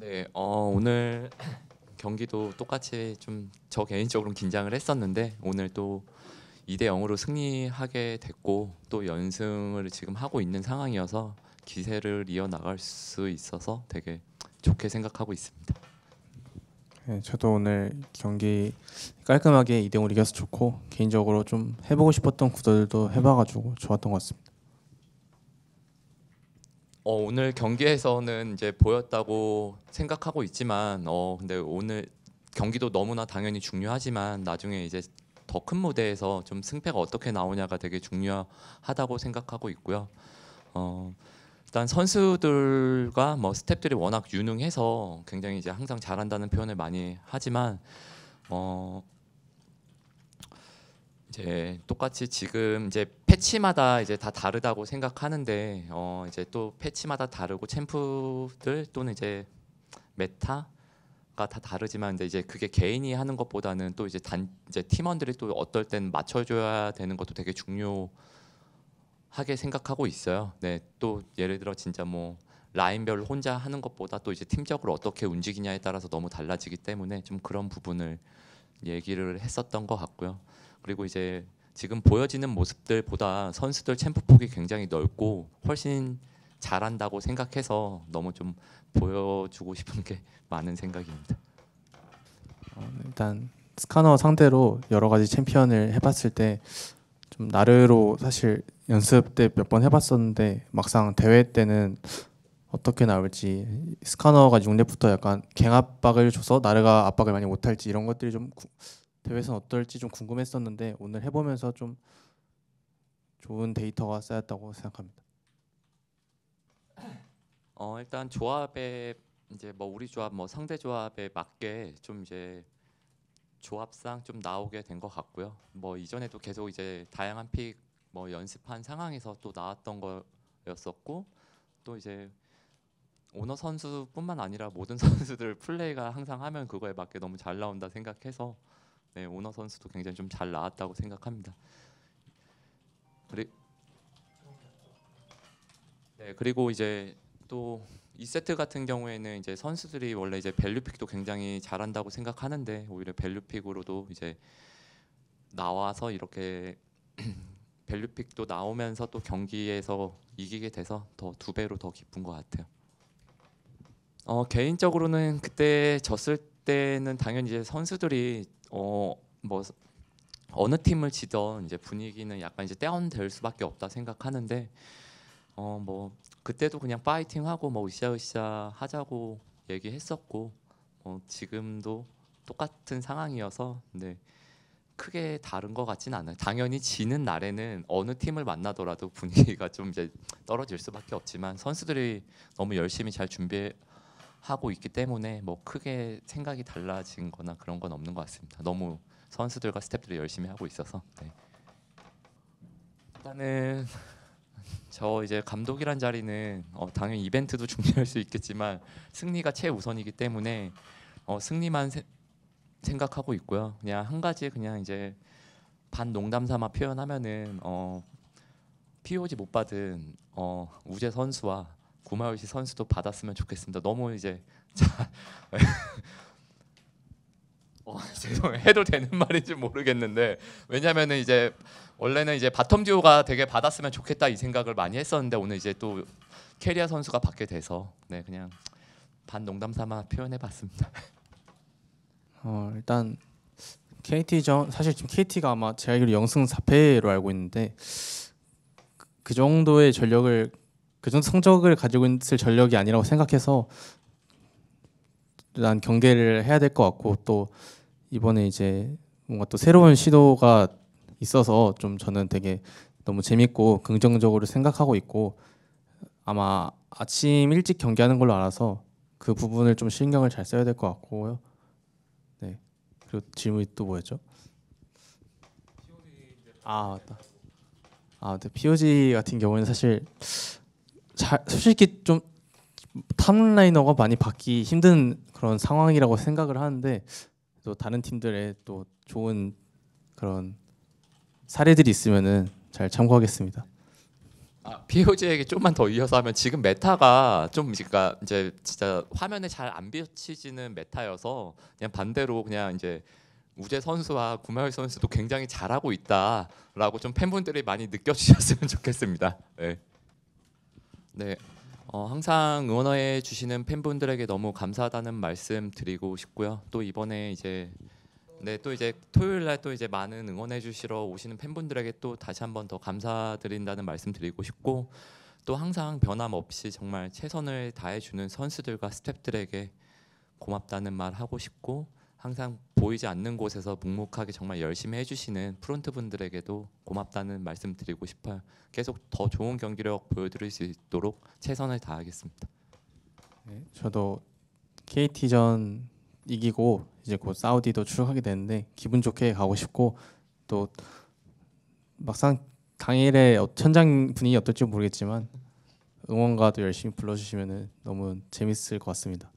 네, 어, 오늘 경기도 똑같이 좀 저 개인적으로 긴장을 했었는데 오늘 또 2대 0으로 승리하게 됐고 또 연승을 지금 하고 있는 상황이어서 기세를 이어 나갈 수 있어서 되게 좋게 생각하고 있습니다. 네, 저도 오늘 경기 깔끔하게 2대 0으로 이겨서 좋고 개인적으로 좀 해보고 싶었던 구도들도 해봐가지고 좋았던 것 같습니다. 어, 오늘 경기에서는 이제 보였다고 생각하고 있지만 어 근데 오늘 경기도 너무나 당연히 중요하지만 나중에 이제 더 큰 무대에서 좀 승패가 어떻게 나오냐가 되게 중요하다고 생각하고 있고요. 어 일단 선수들과 뭐 스태프들이 워낙 유능해서 굉장히 이제 항상 잘한다는 표현을 많이 하지만 어 이제 똑같이 지금 이제 패치마다 이제 다 다르다고 생각하는데 어 이제 또 패치마다 다르고 챔프들 또는 이제 메타가 다 다르지만 근데 이제 그게 개인이 하는 것보다는 또 이제 단 이제 팀원들이 또 어떨 땐 맞춰줘야 되는 것도 되게 중요하게 생각하고 있어요. 네, 또 예를 들어 진짜 뭐 라인별 혼자 하는 것보다 또 이제 팀적으로 어떻게 움직이냐에 따라서 너무 달라지기 때문에 좀 그런 부분을 얘기를 했었던 것 같고요. 그리고 이제 지금 보여지는 모습들보다 선수들 챔프 폭이 굉장히 넓고 훨씬 잘한다고 생각해서 너무 좀 보여주고 싶은 게 많은 생각입니다. 어, 일단 스카너 상대로 여러 가지 챔피언을 해봤을 때 좀 나르로 사실 연습 때 몇 번 해봤었는데 막상 대회 때는 어떻게 나올지 스카너가 6렙부터 약간 갱 압박을 줘서 나르가 압박을 많이 못할지 이런 것들이 좀 구, 대회에서는 어떨지 좀 궁금했었는데 오늘 해보면서 좀 좋은 데이터가 쌓였다고 생각합니다. 어 일단 조합에 이제 뭐 우리 조합 뭐 상대 조합에 맞게 좀 이제 조합상 좀 나오게 된 것 같고요. 뭐 이전에도 계속 이제 다양한 픽 뭐 연습한 상황에서 또 나왔던 거였었고 또 이제 오너 선수뿐만 아니라 모든 선수들 플레이가 항상 하면 그거에 맞게 너무 잘 나온다 생각해서 네, 오너 선수도 굉장히 좀 잘 나왔다고 생각합니다. 그리 네, 그리고 이제 또 2세트 같은 경우에는 이제 선수들이 원래 이제 value pick도 굉장히 잘한다고 생각하는데 오히려 value pick으로도 이제 나와서 이렇게 value pick도 나오면서 또 경기에서 이기게 돼서 더 두 배로 더 기쁜 것 같아요. 어 개인적으로는 그때 졌을 때는 당연히 이제 선수들이 어 뭐 어느 팀을 지던 이제 분위기는 약간 이제 다운될 수밖에 없다 생각하는데 어 뭐 그때도 그냥 파이팅하고 뭐 으쌰으쌰 하자고 얘기했었고 어 지금도 똑같은 상황이어서 네 크게 다른 것 같진 않아요. 당연히 지는 날에는 어느 팀을 만나더라도 분위기가 좀 이제 떨어질 수밖에 없지만 선수들이 너무 열심히 잘 준비 하고 있기 때문에 뭐 크게 생각이 달라진거나 그런 건 없는 것 같습니다. 너무 선수들과 스태프들이 열심히 하고 있어서 네. 일단은 저 이제 감독이란 자리는 어, 당연히 이벤트도 중요할 수 있겠지만 승리가 최우선이기 때문에 어, 승리만 세, 생각하고 있고요. 그냥 한 가지 그냥 이제 반 농담 삼아 표현하면은 어, POG 못 받은 어, 우제 선수와 구마유시 선수도 받았으면 좋겠습니다. 너무 이제 자, 어, 죄송해요. 해도 되는 말인지 모르겠는데 왜냐면은 이제 원래는 이제 bottom 듀오가 되게 받았으면 좋겠다 이 생각을 많이 했었는데 오늘 이제 또 케리아 선수가 받게 돼서 네 그냥 반 농담 삼아 표현해 봤습니다. 어 일단 KT전 사실 지금 KT가 아마 제가 알기로 영승 4패로 알고 있는데 그 정도의 전력을 그 정도 성적을 가지고 있을 전력이 아니라고 생각해서 난 경계를 해야 될 것 같고 또 이번에 이제 뭔가 또 새로운 시도가 있어서 좀 저는 되게 너무 재밌고 긍정적으로 생각하고 있고 아마 아침 일찍 경기하는 걸로 알아서 그 부분을 좀 신경을 잘 써야 될 것 같고요. 네. 그리고 질문이 또 뭐였죠? 아 맞다. 아, 네. POG 같은 경우는 사실 잘, 솔직히 좀 탑라이너가 많이 받기 힘든 그런 상황이라고 생각을 하는데 또 다른 팀들의 또 좋은 그런 사례들이 있으면은 잘 참고하겠습니다. 아, POG 얘기 좀만 더 이어서 하면 지금 meta가 좀 그러니까 이제 진짜 화면에 잘 안 비치지는 meta여서 그냥 반대로 그냥 이제 우제 선수와 구마유시 선수도 굉장히 잘하고 있다라고 좀 팬분들이 많이 느껴주셨으면 좋겠습니다. 네. 네. 어, 항상 응원해 주시는 팬분들에게 너무 감사하다는 말씀 드리고 싶고요. 또 이번에 이제 네, 또 이제 토요일 날 또 이제 많은 응원해 주시러 오시는 팬분들에게 또 다시 한번 더 감사드린다는 말씀 드리고 싶고 또 항상 변함없이 정말 최선을 다해 주는 선수들과 스태프들에게 고맙다는 말 하고 싶고 항상 보이지 않는 곳에서 묵묵하게 정말 열심히 해주시는 프론트 분들에게도 고맙다는 말씀 드리고 싶어요. 계속 더 좋은 경기력 보여드릴 수 있도록 최선을 다하겠습니다. 네, 저도 KT전 이기고 이제 곧 사우디도 출국하게 되는데 기분 좋게 가고 싶고 또 막상 당일에 어- 현장 분위기 어떨지 모르겠지만 응원가도 열심히 불러주시면 너무 재밌을 것 같습니다.